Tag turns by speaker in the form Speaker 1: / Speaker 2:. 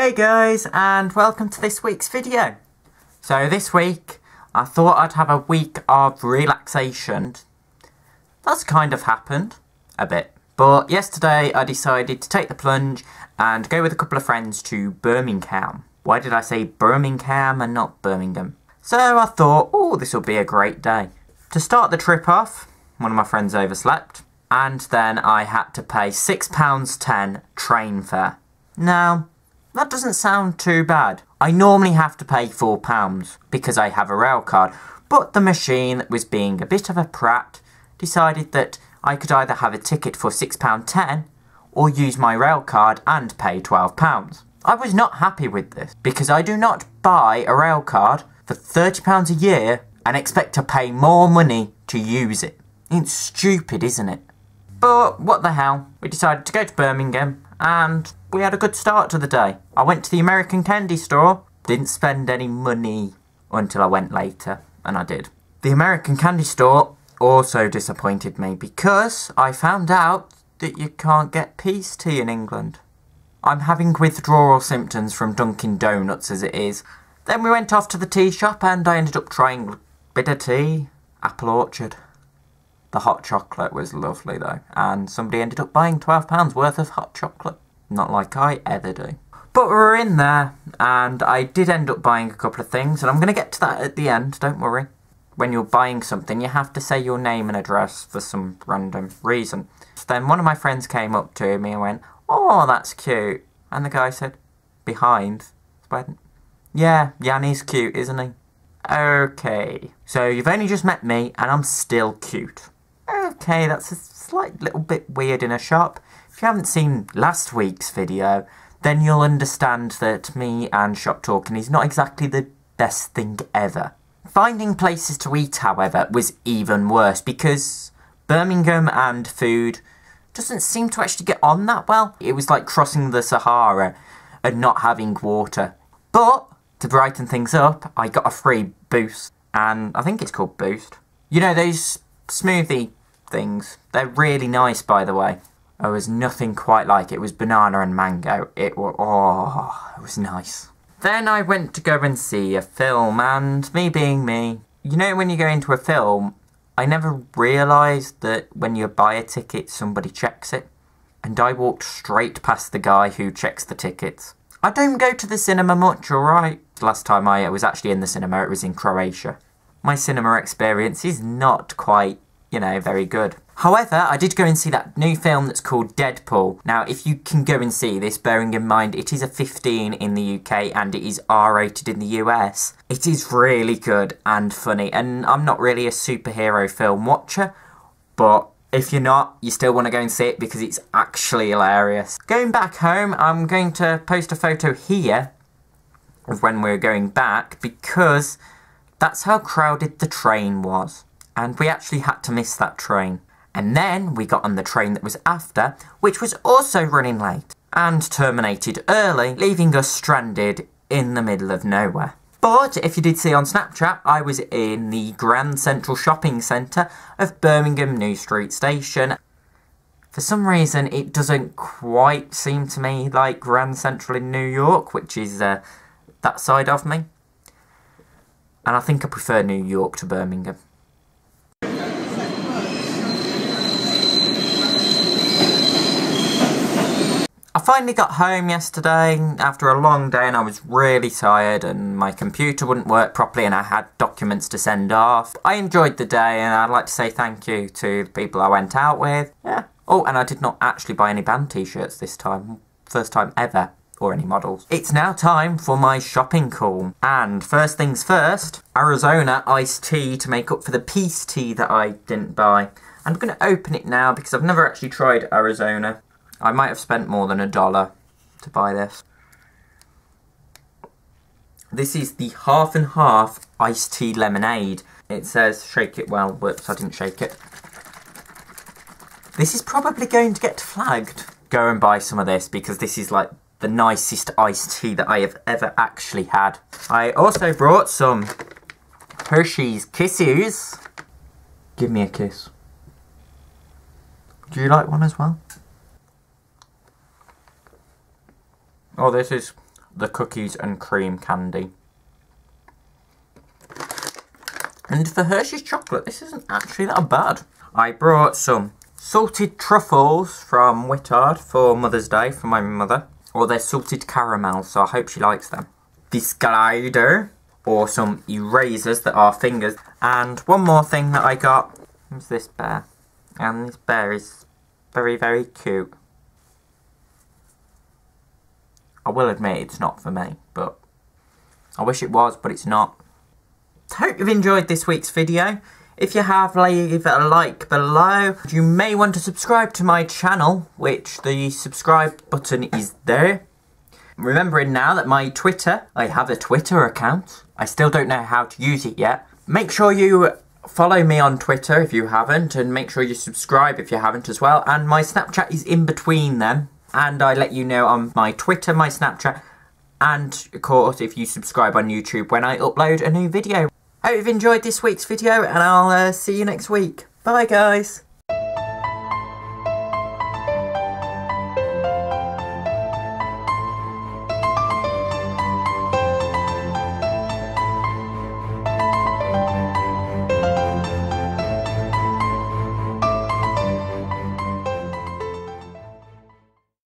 Speaker 1: Hey guys and welcome to this week's video. So this week I thought I'd have a week of relaxation. That's kind of happened a bit. But yesterday I decided to take the plunge and go with a couple of friends to Birmingham. Why did I say Birmingham and not Birmingham? So I thought, oh this will be a great day. To start the trip off, one of my friends overslept and then I had to pay £6.10 train fare. Now, that doesn't sound too bad. I normally have to pay £4 because I have a rail card, but the machine that was being a bit of a prat decided that I could either have a ticket for £6.10 or use my rail card and pay £12. I was not happy with this because I do not buy a rail card for £30 a year and expect to pay more money to use it. It's stupid, isn't it? But what the hell, we decided to go to Birmingham and we had a good start to the day. I went to the American candy store, didn't spend any money until I went later, and I did. The American candy store also disappointed me because I found out that you can't get peace tea in England. I'm having withdrawal symptoms from Dunkin' Donuts as it is. Then we went off to the tea shop and I ended up trying bitter tea, apple orchard. The hot chocolate was lovely though, and somebody ended up buying £12 worth of hot chocolate. Not like I ever do. But we're in there, and I did end up buying a couple of things, and I'm going to get to that at the end, don't worry. When you're buying something, you have to say your name and address for some random reason. So then one of my friends came up to me and went, Oh, that's cute. And the guy said, Behind. Yeah, Yanni's cute, isn't he? Okay. So you've only just met me, and I'm still cute okay, that's a slight little bit weird in a shop. If you haven't seen last week's video, then you'll understand that me and shop talking is not exactly the best thing ever. Finding places to eat, however, was even worse because Birmingham and food doesn't seem to actually get on that well. It was like crossing the Sahara and not having water. But to brighten things up, I got a free boost, and I think it's called Boost. You know those smoothie things. They're really nice, by the way. There was nothing quite like it. It was banana and mango. It was, oh, it was nice. Then I went to go and see a film, and me being me, you know when you go into a film, I never realised that when you buy a ticket, somebody checks it. And I walked straight past the guy who checks the tickets. I don't go to the cinema much, alright? Last time I was actually in the cinema, it was in Croatia. My cinema experience is not quite you know, very good. However, I did go and see that new film that's called Deadpool. Now, if you can go and see this, bearing in mind it is a 15 in the UK and it is R-rated in the US, it is really good and funny. And I'm not really a superhero film watcher, but if you're not, you still want to go and see it because it's actually hilarious. Going back home, I'm going to post a photo here of when we we're going back because that's how crowded the train was and we actually had to miss that train. And then we got on the train that was after, which was also running late, and terminated early, leaving us stranded in the middle of nowhere. But if you did see on Snapchat, I was in the Grand Central Shopping Centre of Birmingham New Street Station. For some reason, it doesn't quite seem to me like Grand Central in New York, which is uh, that side of me. And I think I prefer New York to Birmingham. Finally got home yesterday after a long day and I was really tired and my computer wouldn't work properly and I had documents to send off. I enjoyed the day and I'd like to say thank you to the people I went out with. Yeah. Oh, and I did not actually buy any band t-shirts this time. First time ever. Or any models. It's now time for my shopping call. And first things first, Arizona iced tea to make up for the peace tea that I didn't buy. I'm going to open it now because I've never actually tried Arizona. I might have spent more than a dollar to buy this. This is the half and half iced tea lemonade. It says shake it well. Whoops, I didn't shake it. This is probably going to get flagged. Go and buy some of this because this is like the nicest iced tea that I have ever actually had. I also brought some Hershey's Kisses. Give me a kiss. Do you like one as well? Oh, this is the cookies and cream candy. And for Hershey's chocolate, this isn't actually that bad. I brought some salted truffles from Whittard for Mother's Day for my mother. Or they're salted caramel, so I hope she likes them. This glider, or some erasers that are fingers. And one more thing that I got was this bear. And this bear is very, very cute. I will admit it's not for me, but I wish it was, but it's not. I Hope you've enjoyed this week's video. If you have, leave a like below. You may want to subscribe to my channel, which the subscribe button is there. Remembering now that my Twitter, I have a Twitter account. I still don't know how to use it yet. Make sure you follow me on Twitter if you haven't, and make sure you subscribe if you haven't as well. And my Snapchat is in between them. And I let you know on my Twitter, my Snapchat, and of course if you subscribe on YouTube when I upload a new video. Hope you've enjoyed this week's video, and I'll uh, see you next week. Bye, guys.